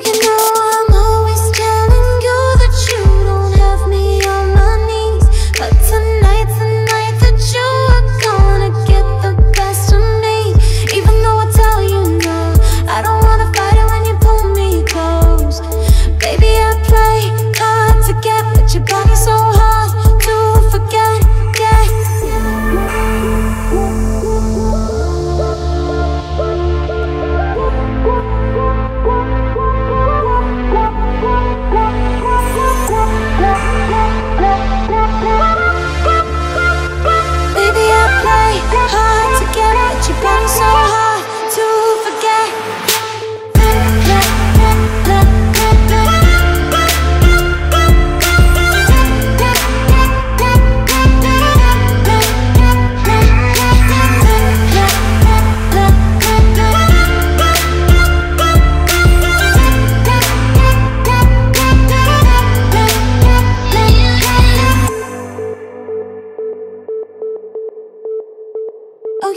broken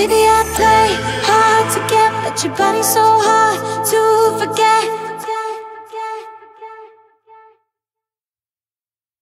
Baby, I play hard to get, but your body's so hard to